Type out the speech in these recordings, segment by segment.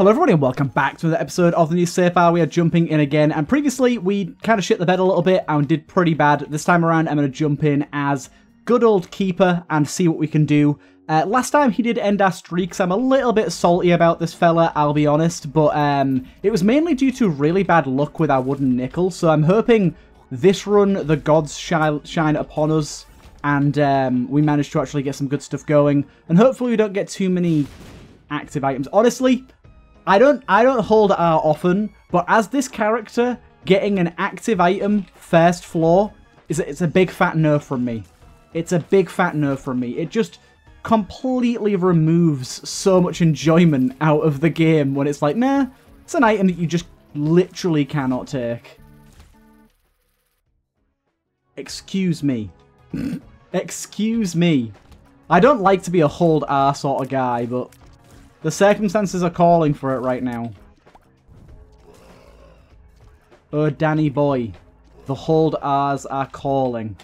Hello everybody and welcome back to another episode of the new Safe Hour. We are jumping in again and previously we kind of shit the bed a little bit and did pretty bad. This time around I'm going to jump in as good old Keeper and see what we can do. Uh, last time he did end our streaks. I'm a little bit salty about this fella, I'll be honest, but um, it was mainly due to really bad luck with our wooden nickel, so I'm hoping this run the gods shine, shine upon us and um, we manage to actually get some good stuff going, and hopefully we don't get too many active items. Honestly, I don't I don't hold R often, but as this character, getting an active item first floor is it's a big fat no from me. It's a big fat no from me. It just completely removes so much enjoyment out of the game when it's like, nah, it's an item that you just literally cannot take. Excuse me. Excuse me. I don't like to be a hold R sort of guy, but the circumstances are calling for it right now. Oh, Danny boy. The hold R's are calling.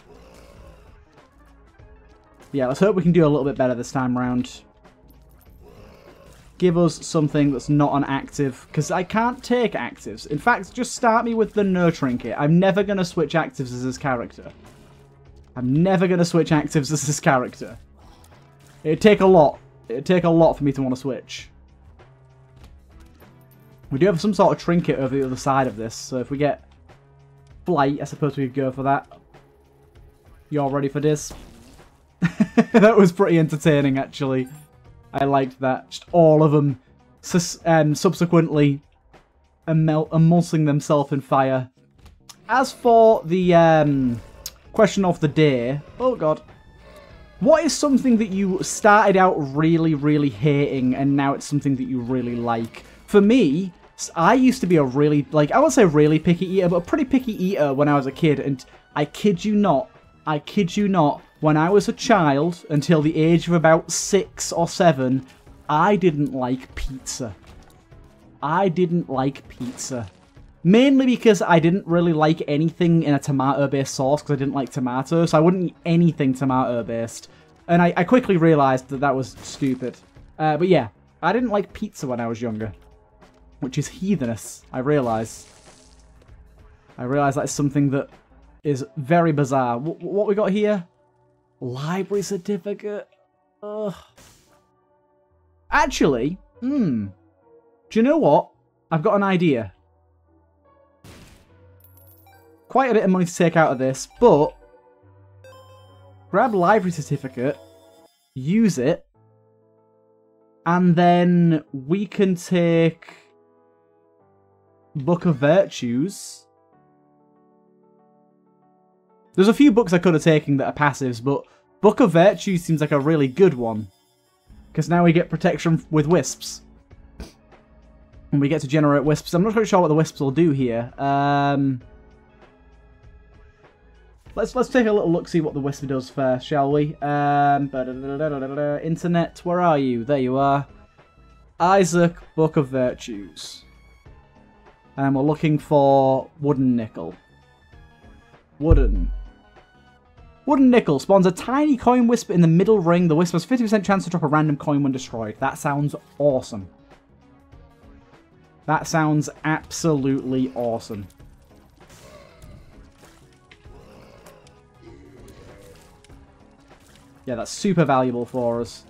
Yeah, let's hope we can do a little bit better this time around. Give us something that's not an active, because I can't take actives. In fact, just start me with the no trinket. I'm never going to switch actives as this character. I'm never going to switch actives as this character. It'd take a lot. It'd take a lot for me to want to switch. We do have some sort of trinket over the other side of this, so if we get flight, I suppose we could go for that. You're ready for this? that was pretty entertaining, actually. I liked that. Just all of them um, subsequently emulsing themselves in fire. As for the um, question of the day... Oh, God. What is something that you started out really, really hating and now it's something that you really like? For me, I used to be a really, like, I won't say really picky eater, but a pretty picky eater when I was a kid. And I kid you not, I kid you not, when I was a child, until the age of about six or seven, I didn't like pizza. I didn't like pizza. Mainly because I didn't really like anything in a tomato-based sauce because I didn't like tomatoes, so I wouldn't eat anything tomato-based. And I, I, quickly realised that that was stupid. Uh, but yeah, I didn't like pizza when I was younger. Which is heathenous, I realise. I realise that's something that is very bizarre. W what we got here? Library certificate? Ugh. Actually, hmm. Do you know what? I've got an idea quite a bit of money to take out of this, but grab library certificate, use it, and then we can take Book of Virtues. There's a few books I could have taken that are passives, but Book of Virtues seems like a really good one. Because now we get protection with wisps. And we get to generate wisps. I'm not quite sure what the wisps will do here. Um... Let's let's take a little look, see what the Wisp does first, shall we? Um, internet, where are you? There you are. Isaac, Book of Virtues. And we're looking for Wooden Nickel. Wooden. Wooden Nickel spawns a tiny coin wisp in the middle ring. The wisp has 50% chance to drop a random coin when destroyed. That sounds awesome. That sounds absolutely awesome. Yeah, that's super valuable for us.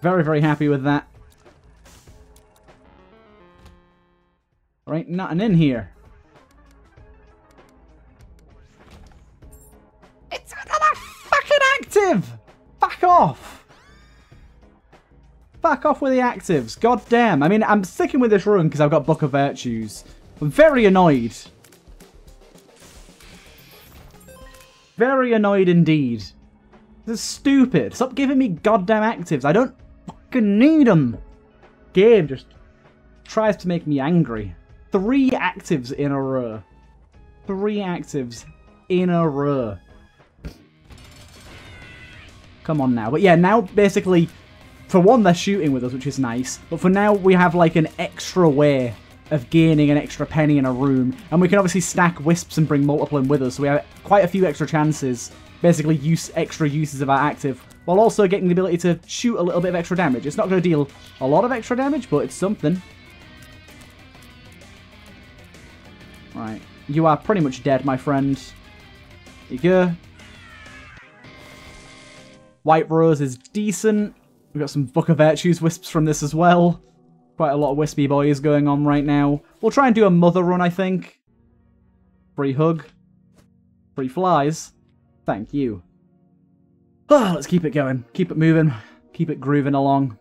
Very, very happy with that. There ain't nothing in here. It's another fucking active! Fuck off! Fuck off with the actives. God damn. I mean, I'm sticking with this run because I've got Book of Virtues. I'm very annoyed Very annoyed indeed. This is stupid. Stop giving me goddamn actives. I don't fucking need them. Game just tries to make me angry. Three actives in a row. Three actives in a row. Come on now. But yeah, now basically, for one, they're shooting with us, which is nice. But for now, we have like an extra way of gaining an extra penny in a room. And we can obviously stack wisps and bring multiple in with us, so we have quite a few extra chances, basically use extra uses of our active while also getting the ability to shoot a little bit of extra damage. It's not going to deal a lot of extra damage, but it's something. Right. You are pretty much dead, my friend. There you go. White Rose is decent. We've got some Book of Virtues wisps from this as well. Quite a lot of wispy boys going on right now. We'll try and do a mother run, I think. Free hug. Free flies. Thank you. Ah, let's keep it going. Keep it moving. Keep it grooving along.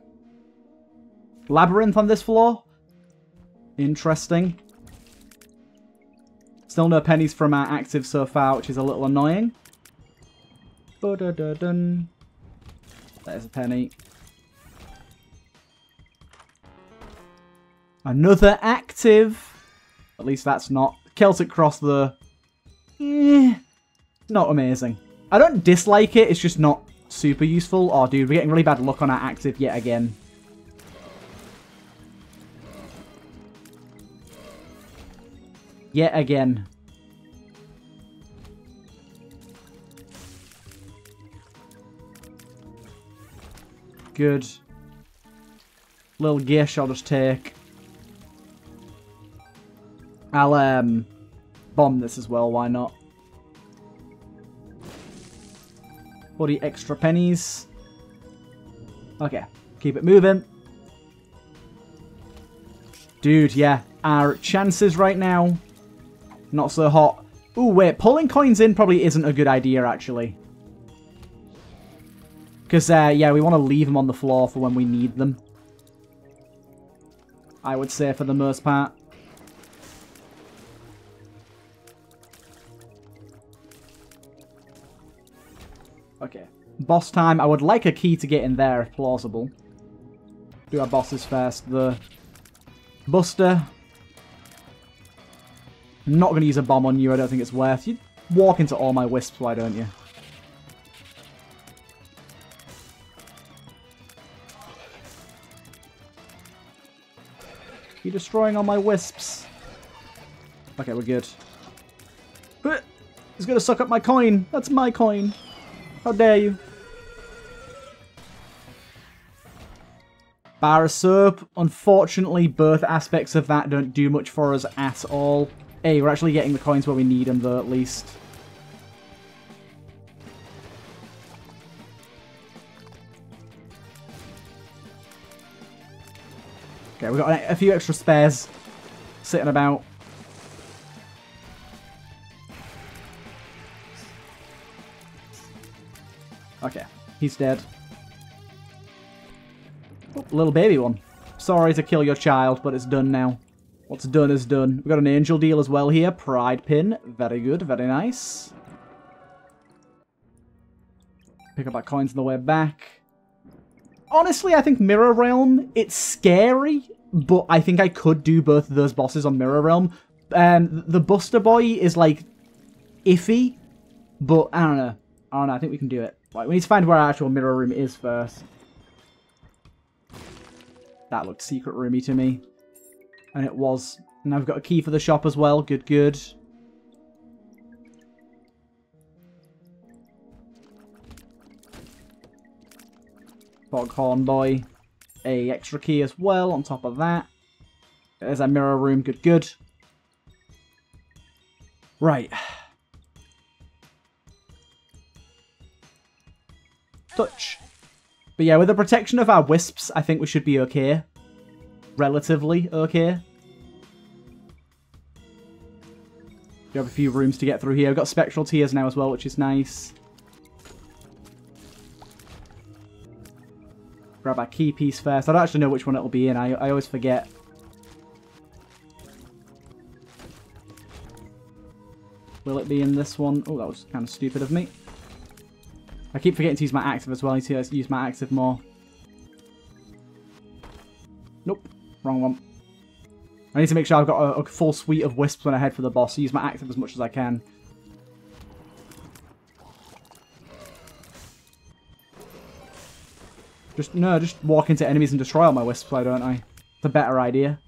Labyrinth on this floor. Interesting. Still no pennies from our active so far, which is a little annoying. There's a penny. Another active. At least that's not. Celtic Cross, the. Eh, not amazing. I don't dislike it, it's just not super useful. Oh, dude, we're getting really bad luck on our active yet again. Yet again. Good. Little gish I'll just take. I'll um bomb this as well, why not? 40 extra pennies. Okay, keep it moving. Dude, yeah, our chances right now, not so hot. Ooh, wait, pulling coins in probably isn't a good idea, actually. Because, uh, yeah, we want to leave them on the floor for when we need them. I would say for the most part. Boss time. I would like a key to get in there if plausible. Do our bosses first. The Buster. I'm not going to use a bomb on you. I don't think it's worth. You walk into all my wisps, why don't you? You're destroying all my wisps. Okay, we're good. He's gonna suck up my coin. That's my coin. How dare you? Bar of soap. Unfortunately, both aspects of that don't do much for us at all. Hey, we're actually getting the coins where we need them, though, at least. Okay, we've got a few extra spares sitting about. Okay, he's dead. Little baby one. Sorry to kill your child, but it's done now. What's done is done. We've got an angel deal as well here. Pride pin. Very good, very nice. Pick up our coins on the way back. Honestly, I think Mirror Realm, it's scary, but I think I could do both of those bosses on Mirror Realm. Um, the Buster Boy is, like, iffy, but I don't know. I don't know, I think we can do it. We need to find where our actual mirror room is first. That looked secret roomy to me. And it was. And I've got a key for the shop as well. Good, good. Foghorn Boy. A extra key as well on top of that. There's a mirror room. Good, good. Right. touch. But yeah, with the protection of our wisps, I think we should be okay. Relatively okay. We have a few rooms to get through here. We've got spectral tears now as well, which is nice. Grab our key piece first. I don't actually know which one it'll be in. I, I always forget. Will it be in this one? Oh, that was kind of stupid of me. I keep forgetting to use my active as well. I need to use my active more. Nope. Wrong one. I need to make sure I've got a, a full suite of wisps when I head for the boss. So use my active as much as I can. Just, no, just walk into enemies and destroy all my wisps, why don't I? It's a better idea.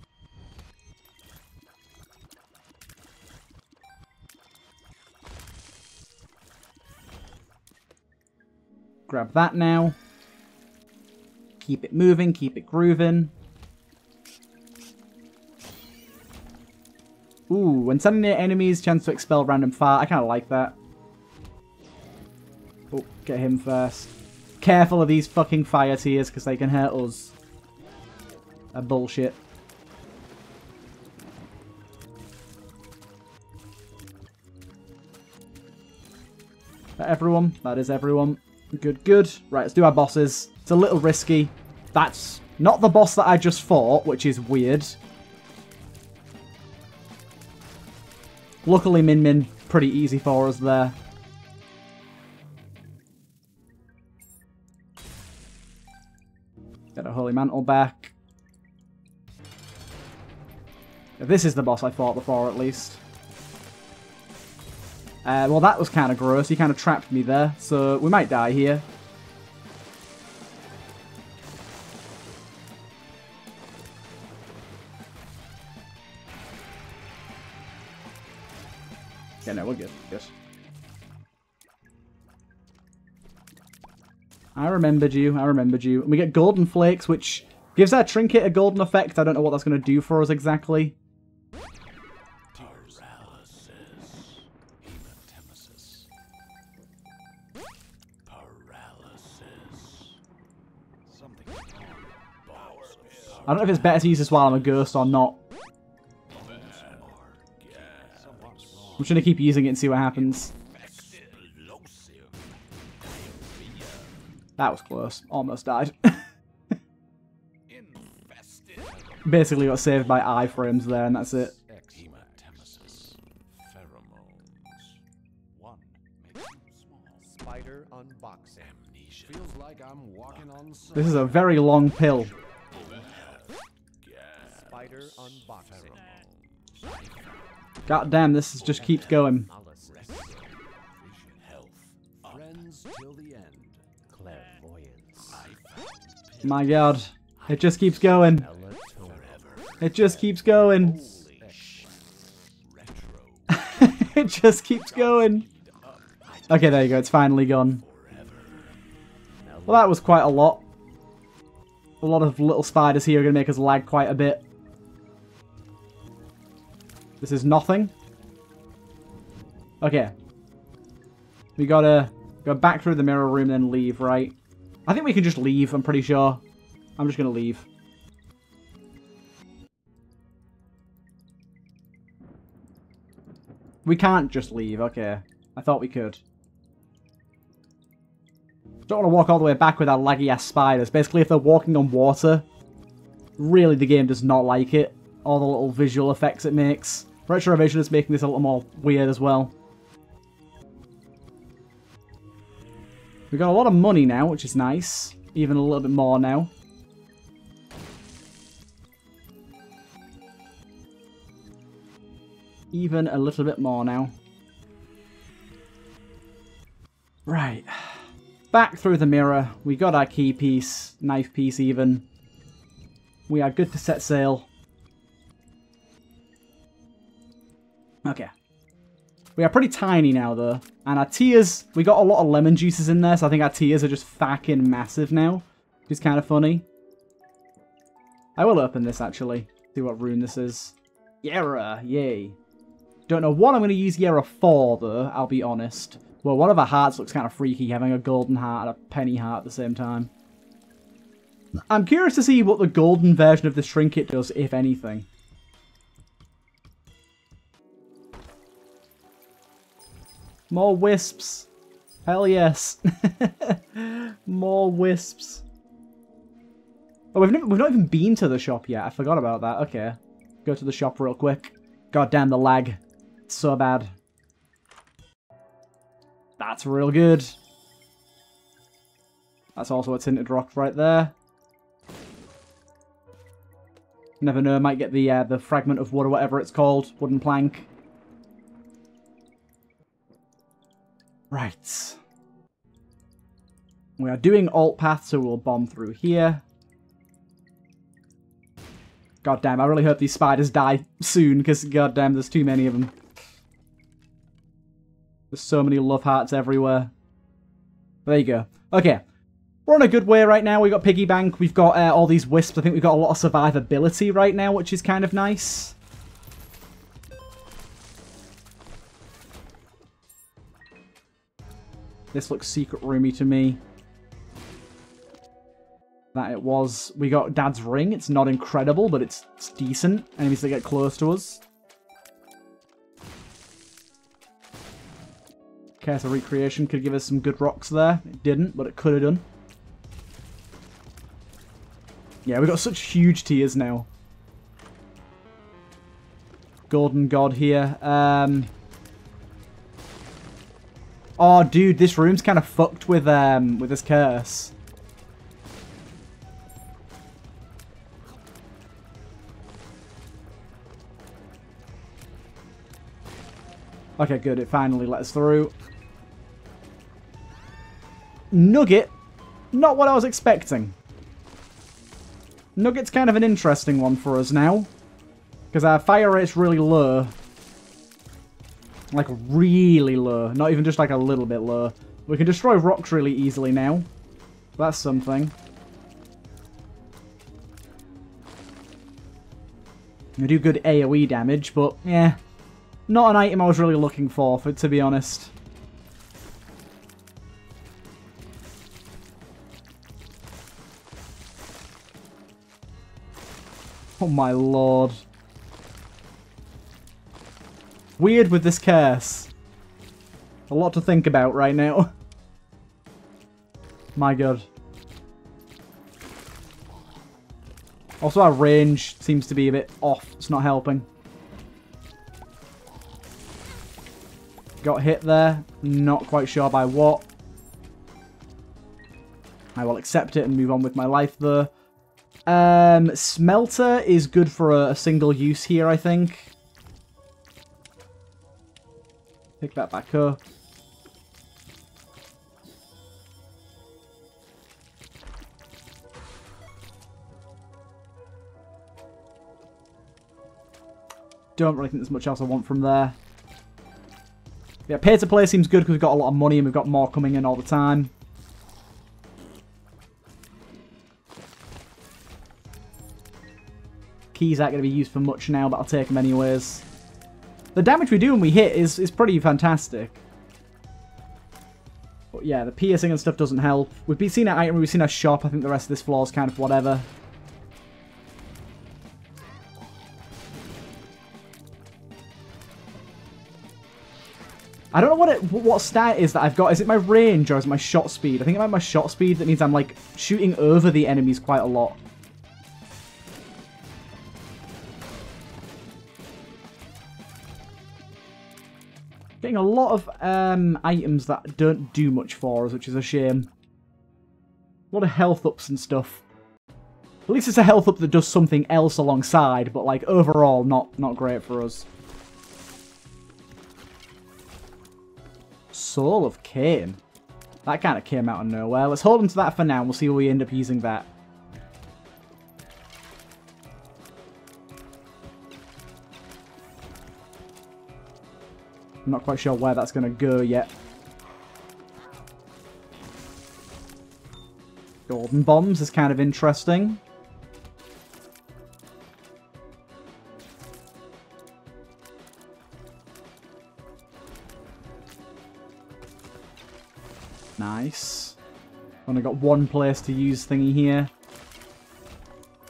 Grab that now. Keep it moving, keep it grooving. Ooh, when sending near enemies, chance to expel random fire. I kind of like that. Oh, get him first. Careful of these fucking fire tears, because they can hurt us. A bullshit. That everyone? That is everyone. Good, good. Right, let's do our bosses. It's a little risky. That's not the boss that I just fought, which is weird. Luckily, Min Min pretty easy for us there. Get a Holy Mantle back. This is the boss I fought before, at least. Uh, well, that was kind of gross. He kind of trapped me there, so we might die here. Yeah, no, we're good. Yes. I remembered you. I remembered you. And we get golden flakes, which gives our trinket a golden effect. I don't know what that's going to do for us exactly. I don't know if it's better to use this while I'm a ghost or not. I'm just going to keep using it and see what happens. That was close. Almost died. Basically got saved by iframes there and that's it. This is a very long pill. God damn, this is, just keeps going. My god. It just keeps going. It just keeps going. it just keeps going. Okay, there you go. It's finally gone. Well, that was quite a lot. A lot of little spiders here are going to make us lag quite a bit. This is nothing. Okay. We gotta go back through the mirror room and then leave, right? I think we can just leave, I'm pretty sure. I'm just gonna leave. We can't just leave, okay. I thought we could. Don't want to walk all the way back with our laggy-ass spiders. Basically, if they're walking on water, really the game does not like it. All the little visual effects it makes. Retrovision is making this a little more weird as well. We've got a lot of money now, which is nice. Even a little bit more now. Even a little bit more now. Right. Back through the mirror. We got our key piece, knife piece even. We are good to set sail. Okay. We are pretty tiny now, though. And our tears, we got a lot of lemon juices in there, so I think our tears are just fucking massive now. Which is kind of funny. I will open this, actually. See what rune this is. Jera, yay. Don't know what I'm going to use Jera for, though, I'll be honest. Well, one of our hearts looks kind of freaky, having a golden heart and a penny heart at the same time. I'm curious to see what the golden version of this trinket does, if anything. More wisps. Hell yes. More wisps. Oh, we've, never, we've not even been to the shop yet. I forgot about that. Okay. Go to the shop real quick. God damn the lag. It's so bad. That's real good. That's also a tinted rock right there. Never know, might get the uh, the fragment of wood or whatever it's called. Wooden plank. Right. We are doing alt path, so we'll bomb through here. God damn, I really hope these spiders die soon, because god damn, there's too many of them. There's so many love hearts everywhere. There you go. Okay. We're on a good way right now. We've got Piggy Bank. We've got uh, all these wisps. I think we've got a lot of survivability right now, which is kind of nice. This looks secret roomy to me. That it was. We got Dad's ring. It's not incredible, but it's, it's decent. Enemies that get close to us. So recreation could give us some good rocks there. It didn't, but it could have done. Yeah, we've got such huge tears now. Golden God here. Um, Oh, dude, this room's kind of fucked with um with this curse. Okay, good. It finally let us through. Nugget. Not what I was expecting. Nugget's kind of an interesting one for us now. Because our fire rate's really low. Like, really low. Not even just like a little bit low. We can destroy rocks really easily now. That's something. We do good AoE damage, but yeah. Not an item I was really looking for, for to be honest. Oh my lord. Weird with this curse. A lot to think about right now. My god. Also our range seems to be a bit off. It's not helping. Got hit there. Not quite sure by what. I will accept it and move on with my life though. Um, Smelter is good for a, a single use here, I think. Pick that back up. Don't really think there's much else I want from there. Yeah, pay to play seems good because we've got a lot of money and we've got more coming in all the time. Keys aren't going to be used for much now, but I'll take them anyways. The damage we do when we hit is, is pretty fantastic. But yeah, the piercing and stuff doesn't help. We've been seen our item, we've seen our shop. I think the rest of this floor is kind of whatever. I don't know what it, what stat is that I've got. Is it my range or is it my shot speed? I think it might be my shot speed. That means I'm like shooting over the enemies quite a lot. Getting a lot of um, items that don't do much for us, which is a shame. A lot of health ups and stuff. At least it's a health up that does something else alongside, but like overall, not not great for us. Soul of Cain. That kind of came out of nowhere. Let's hold on to that for now. and We'll see where we end up using that. I'm not quite sure where that's going to go yet. Golden Bombs is kind of interesting. Nice. Only got one place to use thingy here.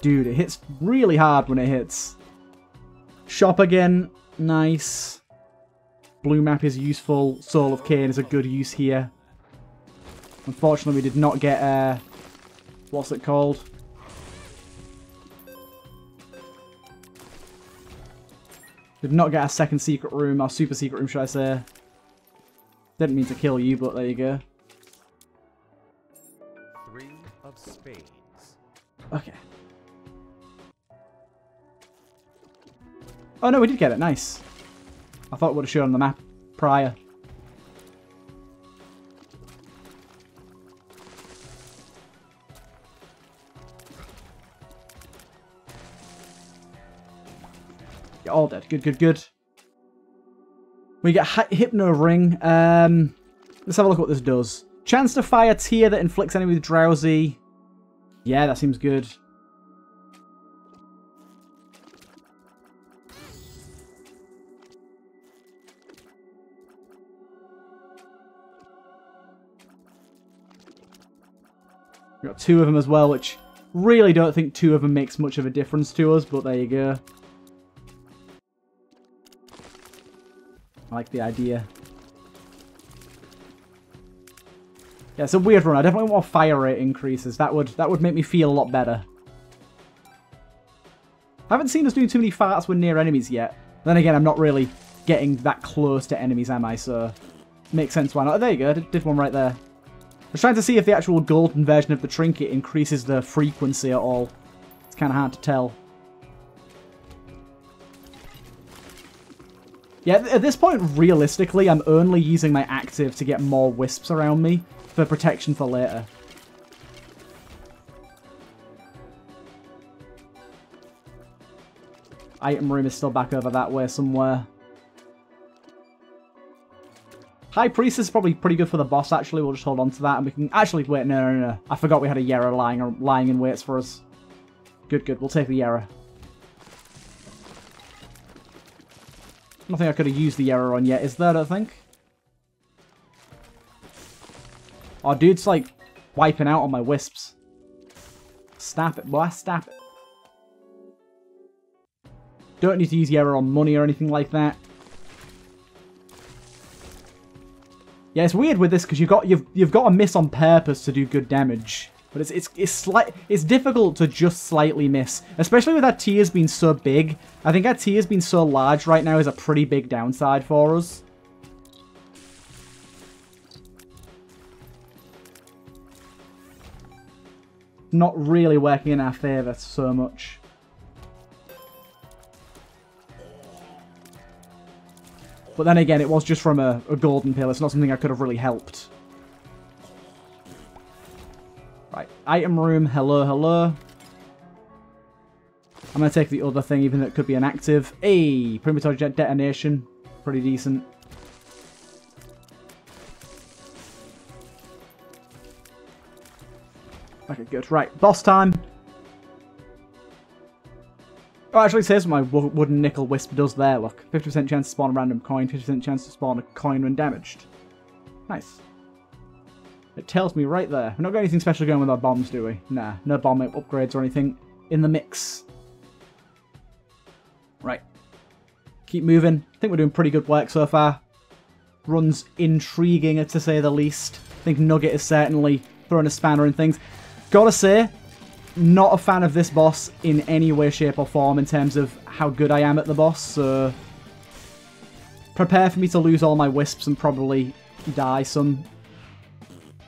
Dude, it hits really hard when it hits. Shop again. Nice. Blue map is useful. Soul of Cain is a good use here. Unfortunately, we did not get, uh, what's it called? Did not get a second secret room, our super secret room, should I say. Didn't mean to kill you, but there you go. Three of spades. Okay. Oh no, we did get it. Nice. I thought it would have shown on the map prior. You're all dead. Good, good, good. We get Hypno Ring. Um, let's have a look what this does. Chance to fire tear that inflicts enemy with drowsy. Yeah, that seems good. Two of them as well, which really don't think two of them makes much of a difference to us, but there you go. I like the idea. Yeah, it's a weird run. I definitely want fire rate increases. That would that would make me feel a lot better. I haven't seen us do too many farts when near enemies yet. Then again, I'm not really getting that close to enemies, am I? So, makes sense why not. Oh, there you go. Did, did one right there. Was trying to see if the actual golden version of the trinket increases the frequency at all. It's kind of hard to tell. Yeah, at this point, realistically, I'm only using my active to get more wisps around me for protection for later. Item room is still back over that way somewhere. High Priest is probably pretty good for the boss, actually. We'll just hold on to that, and we can... Actually, wait, no, no, no. I forgot we had a Jera lying, lying in waits for us. Good, good. We'll take the Jera. Nothing I could have used the Jera on yet, is there, I don't think? Oh, dude's like wiping out on my wisps. Snap it, boy. Snap it. Don't need to use Jera on money or anything like that. Yeah, it's weird with this because you've got you've you've got to miss on purpose to do good damage. But it's it's it's slight it's difficult to just slightly miss, especially with our tears being so big. I think our tears being so large right now is a pretty big downside for us. not really working in our favour so much. But then again, it was just from a, a golden pill. It's not something I could have really helped. Right, item room, hello, hello. I'm going to take the other thing, even though it could be inactive. Hey, premature jet detonation. Pretty decent. Okay, good. Right, boss time. Oh, actually, says what my wooden nickel wisp does there, look. 50% chance to spawn a random coin, 50% chance to spawn a coin when damaged. Nice. It tells me right there. We're not got anything special going with our bombs, do we? Nah, no bomb upgrades or anything in the mix. Right. Keep moving. I think we're doing pretty good work so far. Run's intriguing, to say the least. I think Nugget is certainly throwing a spanner in things. Gotta say, not a fan of this boss in any way, shape or form in terms of how good I am at the boss, so prepare for me to lose all my wisps and probably die some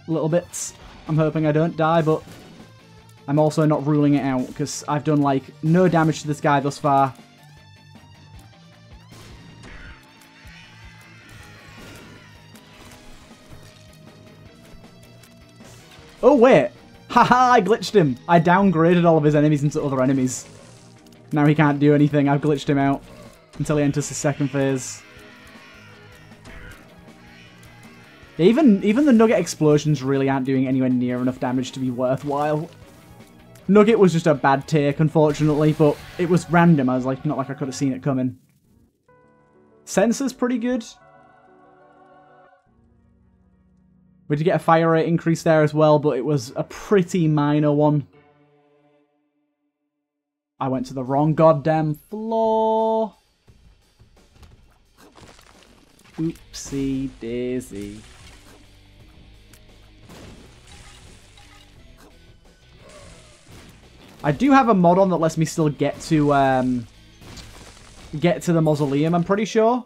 little bits. I'm hoping I don't die, but I'm also not ruling it out because I've done like no damage to this guy thus far. Oh wait, Haha, I glitched him. I downgraded all of his enemies into other enemies. Now he can't do anything. I've glitched him out until he enters the second phase. Even even the Nugget explosions really aren't doing anywhere near enough damage to be worthwhile. Nugget was just a bad take, unfortunately, but it was random. I was like, not like I could have seen it coming. Censer's pretty good. We did get a fire rate increase there as well, but it was a pretty minor one. I went to the wrong goddamn floor. Oopsie daisy. I do have a mod on that lets me still get to um, get to the mausoleum, I'm pretty sure.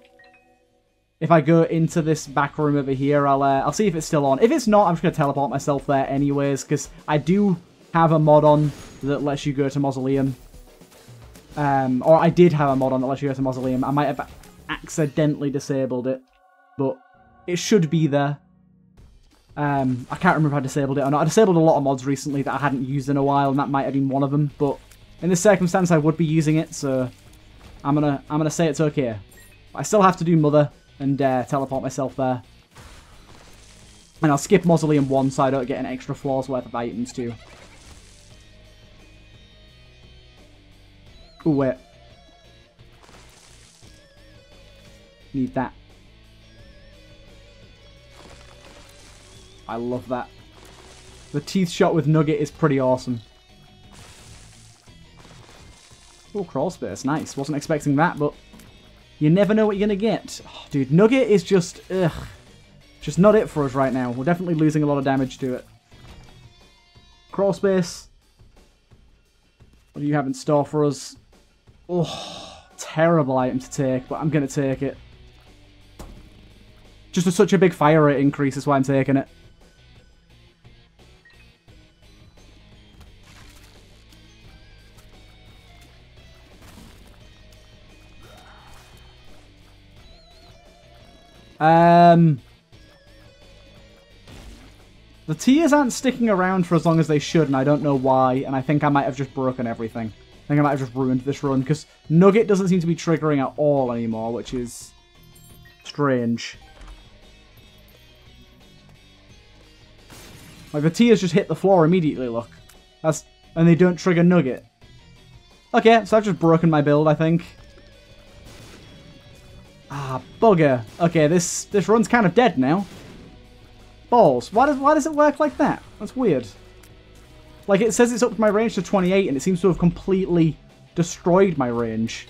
If I go into this back room over here, I'll uh, I'll see if it's still on. If it's not, I'm just going to teleport myself there anyways, because I do have a mod on that lets you go to Mausoleum. Um, or I did have a mod on that lets you go to Mausoleum. I might have accidentally disabled it, but it should be there. Um, I can't remember if I disabled it or not. I disabled a lot of mods recently that I hadn't used in a while, and that might have been one of them. But in this circumstance, I would be using it, so I'm gonna I'm gonna say it's okay. I still have to do Mother, and uh, teleport myself there. And I'll skip Mausoleum 1 so I don't get an extra floor's worth of items too. Ooh, wait. Need that. I love that. The teeth shot with Nugget is pretty awesome. Oh, crawl space. Nice. Wasn't expecting that, but you never know what you're going to get. Oh, dude, Nugget is just... Ugh. Just not it for us right now. We're definitely losing a lot of damage to it. Crawl space. What do you have in store for us? Oh, terrible item to take, but I'm going to take it. Just a, such a big fire rate increase is why I'm taking it. Um, the tears aren't sticking around for as long as they should, and I don't know why, and I think I might have just broken everything. I think I might have just ruined this run, because Nugget doesn't seem to be triggering at all anymore, which is strange. Like, the tears just hit the floor immediately, look. That's And they don't trigger Nugget. Okay, so I've just broken my build, I think. Ah, bugger. Okay, this, this run's kind of dead now. Balls. Why does, why does it work like that? That's weird. Like, it says it's up to my range to 28, and it seems to have completely destroyed my range.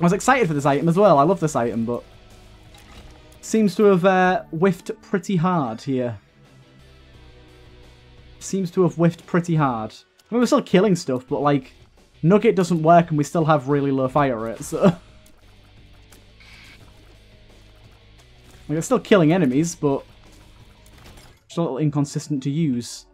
I was excited for this item as well. I love this item, but... Seems to have uh, whiffed pretty hard here. Seems to have whiffed pretty hard. I mean, we're still killing stuff, but, like... Nugget doesn't work and we still have really low fire rates, so... like, it's still killing enemies, but... It's a little inconsistent to use.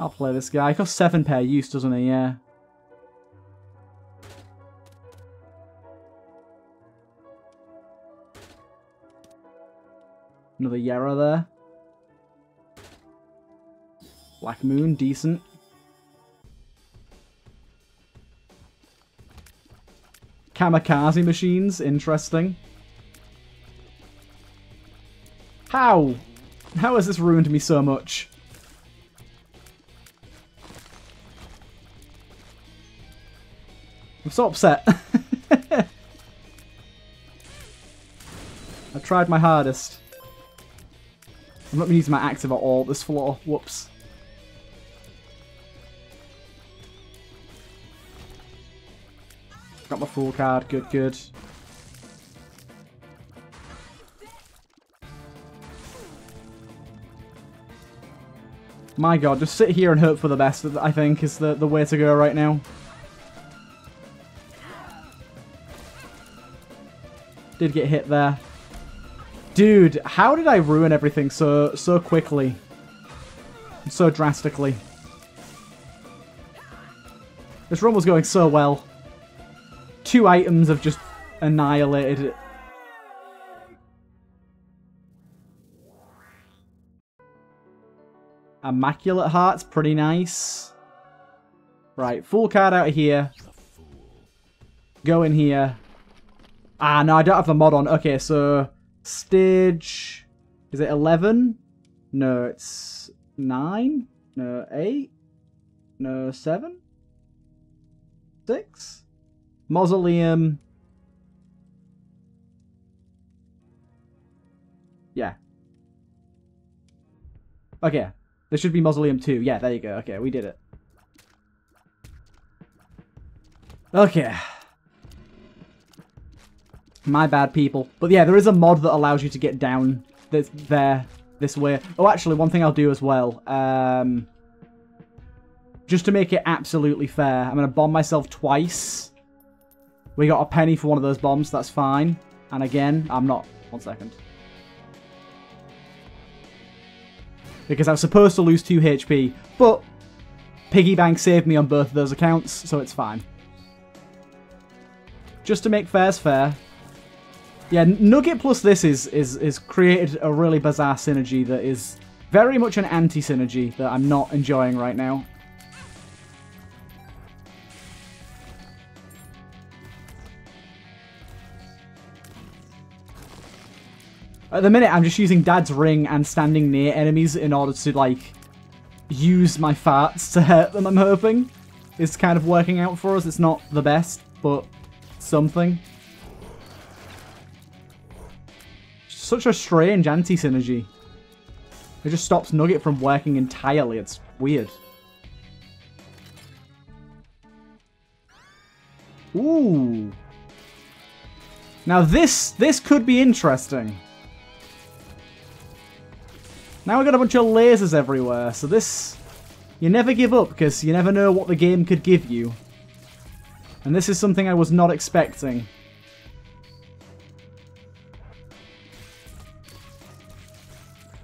I'll play this guy. He costs 7 pair use, doesn't he? Yeah. Another Jera there. Black Moon, decent. Kamikaze machines, interesting. How? How has this ruined me so much? I'm so upset. I tried my hardest. I'm not using my active at all this floor. Whoops. Got my Fool card. Good, good. My god, just sit here and hope for the best, I think, is the, the way to go right now. Did get hit there. Dude, how did I ruin everything so so quickly? So drastically. This run was going so well. Two items have just annihilated it. Immaculate Heart's pretty nice. Right, Fool card out of here. Go in here. Ah, no, I don't have the mod on. Okay, so stage... Is it 11? No, it's 9? No, 8? No, 7? 6? Mausoleum. Yeah. Okay. There should be Mausoleum 2. Yeah, there you go. Okay, we did it. Okay. My bad, people. But yeah, there is a mod that allows you to get down this, there this way. Oh, actually, one thing I'll do as well. Um, just to make it absolutely fair, I'm going to bomb myself twice. We got a penny for one of those bombs. That's fine. And again, I'm not. One second. Because I was supposed to lose 2 HP, but Piggy Bank saved me on both of those accounts, so it's fine. Just to make fair's fair, yeah, Nugget plus this is, is, is created a really bizarre synergy that is Very much an anti-synergy that I'm not enjoying right now. At the minute, I'm just using Dad's ring and standing near enemies in order to, like, use my farts to hurt them, I'm hoping. It's kind of working out for us. It's not the best, but something. Such a strange anti-synergy. It just stops Nugget from working entirely. It's weird. Ooh. Now this, this could be interesting. Now we got a bunch of lasers everywhere, so this... You never give up, because you never know what the game could give you. And this is something I was not expecting.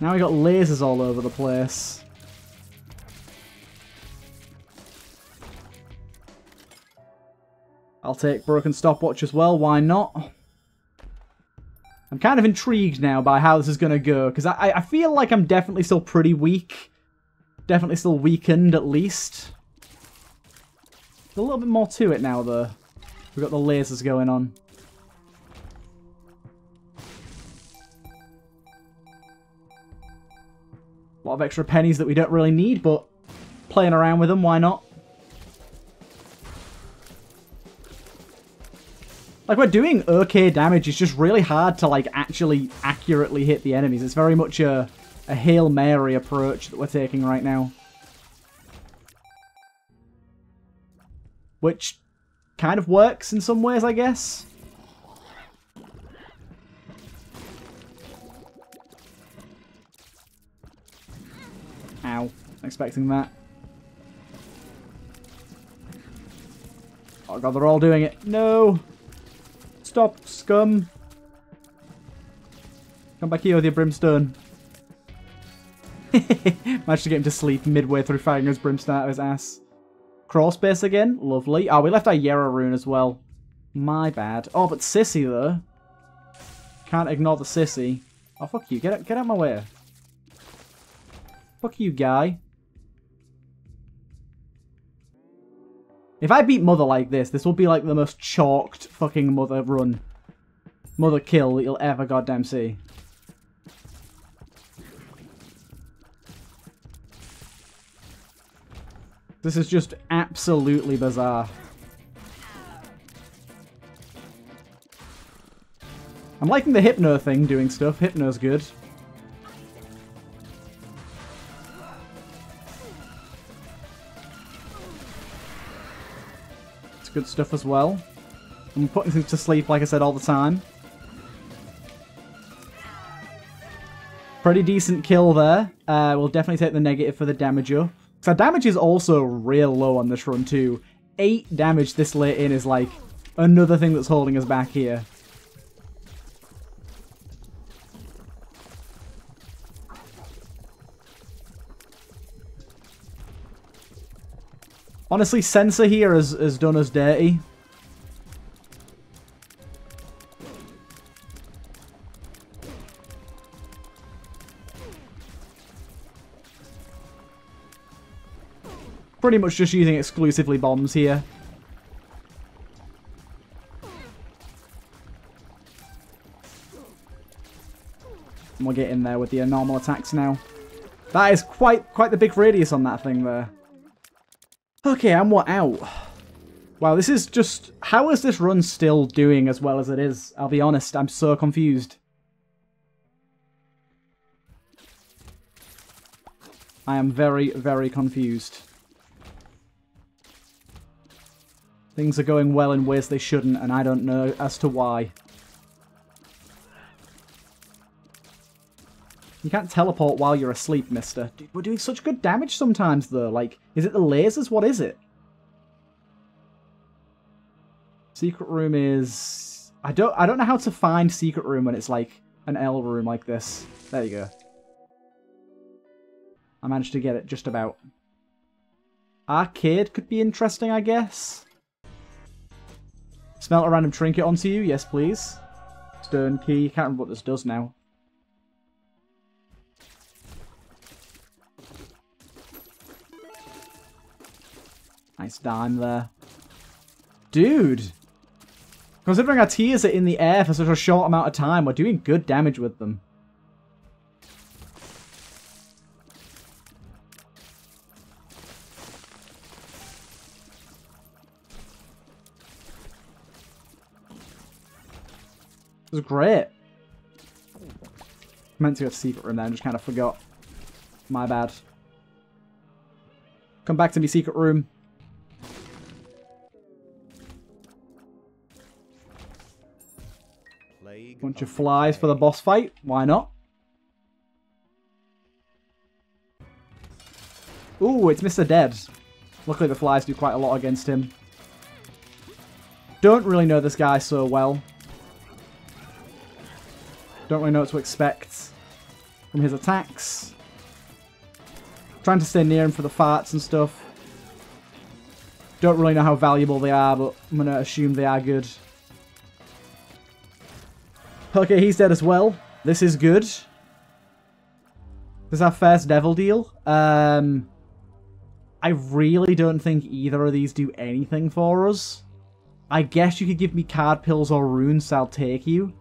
Now we got lasers all over the place. I'll take Broken Stopwatch as well, why not? I'm kind of intrigued now by how this is going to go, because I, I feel like I'm definitely still pretty weak. Definitely still weakened, at least. a little bit more to it now, though. We've got the lasers going on. A lot of extra pennies that we don't really need, but playing around with them, why not? Like, we're doing okay damage. It's just really hard to, like, actually accurately hit the enemies. It's very much a, a Hail Mary approach that we're taking right now. Which kind of works in some ways, I guess. Expecting that. Oh god, they're all doing it. No! Stop, scum. Come back here with your brimstone. Managed to get him to sleep midway through firing his brimstone out of his ass. Crawl space again. Lovely. Oh, we left our Jera rune as well. My bad. Oh, but Sissy, though. Can't ignore the Sissy. Oh, fuck you. Get, get out of my way. Fuck you, guy. If I beat Mother like this, this will be like the most chalked fucking Mother run. Mother kill that you'll ever goddamn see. This is just absolutely bizarre. I'm liking the Hypno thing doing stuff. Hypno's good. Good stuff as well. I'm putting things to sleep, like I said, all the time. Pretty decent kill there. Uh, we'll definitely take the negative for the damage up. So damage is also real low on this run too. 8 damage this late in is like another thing that's holding us back here. Honestly, Censer here has, has done us dirty. Pretty much just using exclusively bombs here. And we'll get in there with the normal attacks now. That is quite quite the big radius on that thing there. Okay, I'm what out. Wow, this is just... How is this run still doing as well as it is? I'll be honest, I'm so confused. I am very, very confused. Things are going well in ways they shouldn't, and I don't know as to why. You can't teleport while you're asleep, mister. Dude, we're doing such good damage sometimes, though. Like, is it the lasers? What is it? Secret room is... I don't I don't know how to find secret room when it's like an L room like this. There you go. I managed to get it just about. Arcade could be interesting, I guess. Smelt a random trinket onto you? Yes, please. Stern key. Can't remember what this does now. Nice dime there. Dude! Considering our tears are in the air for such a short amount of time, we're doing good damage with them. This is great. Meant to go to secret room there and just kind of forgot. My bad. Come back to me secret room. Bunch of flies for the boss fight. Why not? Ooh, it's Mr. Dead. Luckily the flies do quite a lot against him. Don't really know this guy so well. Don't really know what to expect from his attacks. Trying to stay near him for the farts and stuff. Don't really know how valuable they are, but I'm going to assume they are good. Okay, he's dead as well. This is good. This is our first devil deal. Um, I really don't think either of these do anything for us. I guess you could give me card pills or runes, so I'll take you.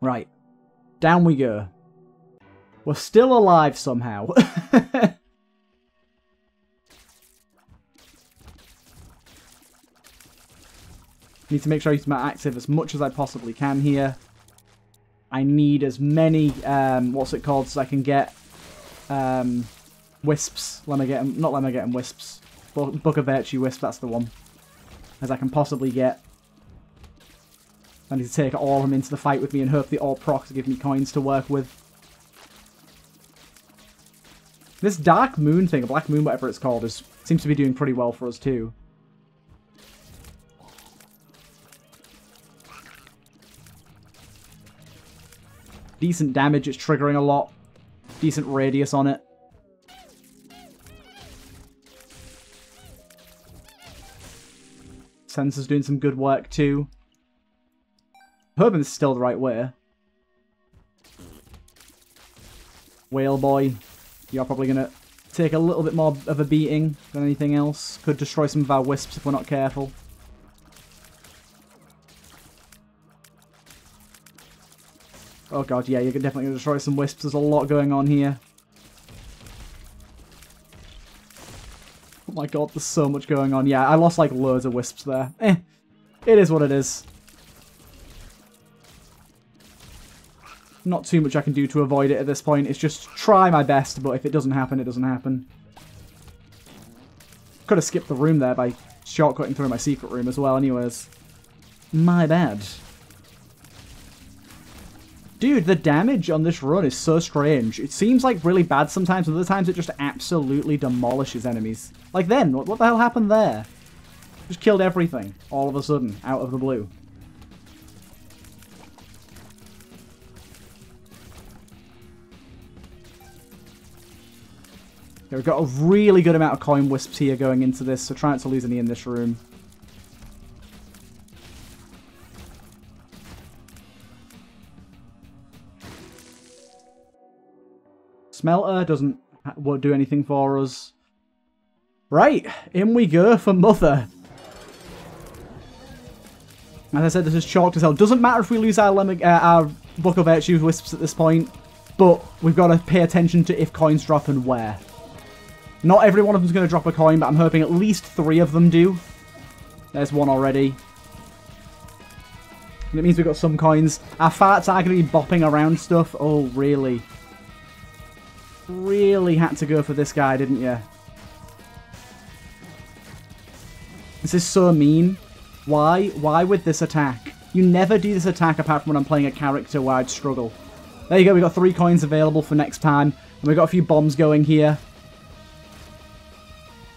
Right. Down we go. We're still alive somehow. Need to make sure I use my active as much as I possibly can here. I need as many, um, what's it called, so I can get um, wisps. Let me get them, not let me get them wisps. Book of Virtue wisp, that's the one. As I can possibly get. I need to take all of them into the fight with me and hope they all proc to give me coins to work with. This Dark Moon thing, a Black Moon, whatever it's called, is seems to be doing pretty well for us too. Decent damage, it's triggering a lot. Decent radius on it. Censer's doing some good work too. This is still the right way. Whale boy, you're probably going to take a little bit more of a beating than anything else. Could destroy some of our wisps if we're not careful. Oh god, yeah, you're definitely going to destroy some wisps. There's a lot going on here. Oh my god, there's so much going on. Yeah, I lost like loads of wisps there. Eh, it is what it is. Not too much I can do to avoid it at this point. It's just try my best, but if it doesn't happen, it doesn't happen. Could have skipped the room there by shortcutting through my secret room as well anyways. My bad. Dude, the damage on this run is so strange. It seems like really bad sometimes, and other times it just absolutely demolishes enemies. Like then, what, what the hell happened there? Just killed everything, all of a sudden, out of the blue. We've got a really good amount of coin wisps here going into this, so try not to lose any in this room. Smelter doesn't won't do anything for us. Right, in we go for Mother. As I said, this is chalked as hell. Doesn't matter if we lose our, uh, our Book of Virtue Wisps at this point, but we've got to pay attention to if coins drop and where. Not every one of them is going to drop a coin, but I'm hoping at least three of them do. There's one already. And it means we've got some coins. Our farts are going to be bopping around stuff. Oh, really? Really had to go for this guy, didn't you? This is so mean. Why? Why with this attack? You never do this attack apart from when I'm playing a character where I'd struggle. There you go, we got three coins available for next time. And we got a few bombs going here.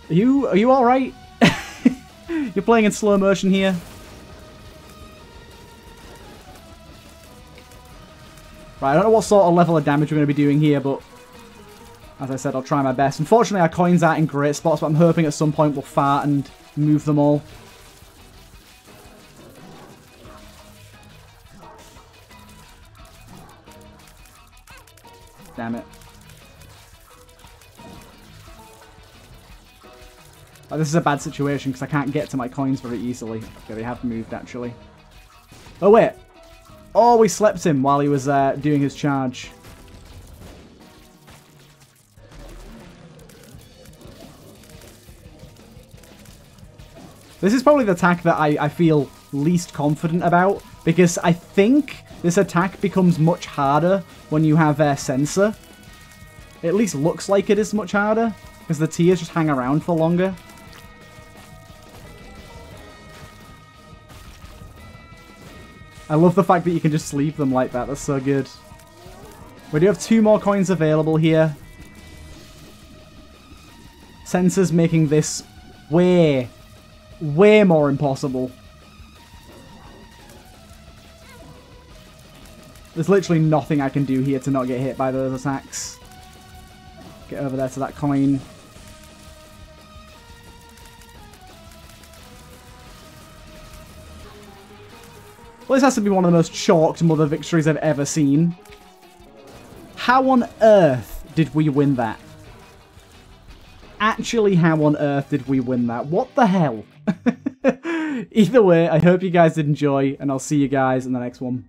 Are you, are you alright? You're playing in slow motion here. Right, I don't know what sort of level of damage we're going to be doing here, but as I said, I'll try my best. Unfortunately, our coins aren't in great spots, but I'm hoping at some point we'll fart and move them all. Damn it. Oh, this is a bad situation because I can't get to my coins very easily. Okay, they have moved, actually. Oh, wait. Oh, we slept him while he was uh, doing his charge. This is probably the attack that I, I feel least confident about because I think this attack becomes much harder when you have a Censer. It at least looks like it is much harder because the tears just hang around for longer. I love the fact that you can just sleeve them like that. That's so good. We do have two more coins available here. Censer's making this way, way more impossible. There's literally nothing I can do here to not get hit by those attacks. Get over there to that coin. Well, this has to be one of the most chalked mother victories I've ever seen. How on earth did we win that? Actually, how on earth did we win that? What the hell? Either way, I hope you guys did enjoy, and I'll see you guys in the next one.